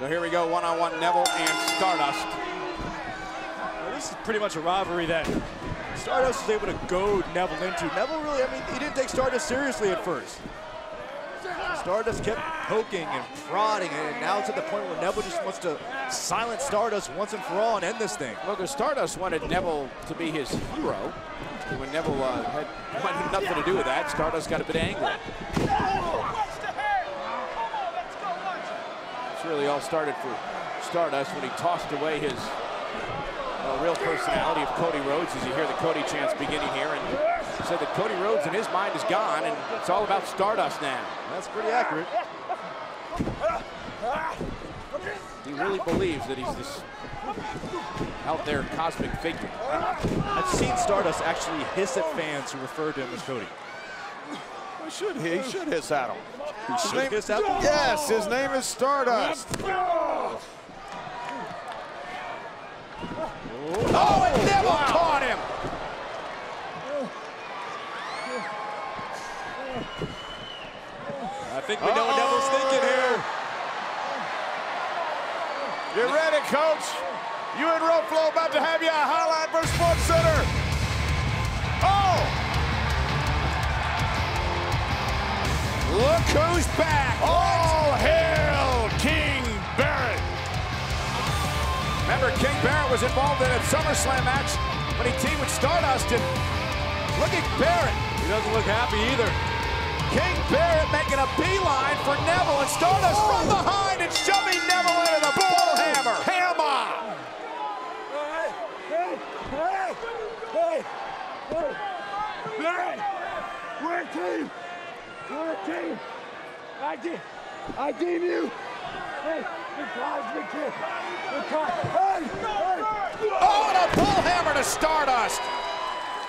So here we go, one-on-one Neville and Stardust. Well, this is pretty much a rivalry that Stardust was able to goad Neville into. Neville really, I mean, he didn't take Stardust seriously at first. Stardust kept poking and prodding, and now it's at the point where Neville just wants to silence Stardust once and for all and end this thing. Well, because Stardust wanted Neville to be his hero. And when Neville uh, had nothing to do with that, Stardust got a bit angry. It's really all started for Stardust when he tossed away his uh, real personality of Cody Rhodes as you hear the Cody chants beginning here. And said that Cody Rhodes in his mind is gone and it's all about Stardust now. That's pretty accurate. He really believes that he's this out there cosmic figure. I've seen Stardust actually hiss at fans who refer to him as Cody. He should, he should hiss at him. He should hiss at? Yes, his name is Stardust. Oh, and oh, Neville caught him. I think we know what Neville's thinking here. You ready, coach? You and Roflo about to have you a highlight for Sports Center. Look who's back. All hail King Barrett. Remember, King Barrett was involved in a SummerSlam match when he teamed with Stardust. And look at Barrett. He doesn't look happy either. King Barrett making a beeline for Neville and Stardust from behind and shoving Neville into the bull hammer. Hammer! Hey! Hey! Hey! Hey! Hey! We're a team! We're a team! I deem, I deem you! Hey! The Cosmic Kid! The Co- Hey! Hey! Oh, and a bull hammer to Stardust.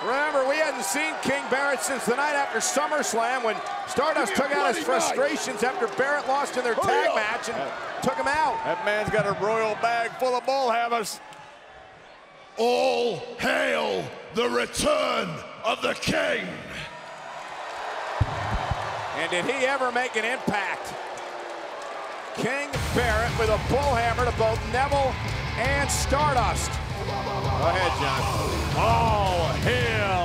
Remember, we hadn't seen King Barrett since the night after SummerSlam when Stardust took out his frustrations after Barrett lost in their tag match and took him out. That man's got a royal bag full of bull hammers. All hail the return of the king. And did he ever make an impact? King Barrett with a bull hammer to both Neville and Stardust. Go ahead, John. Oh,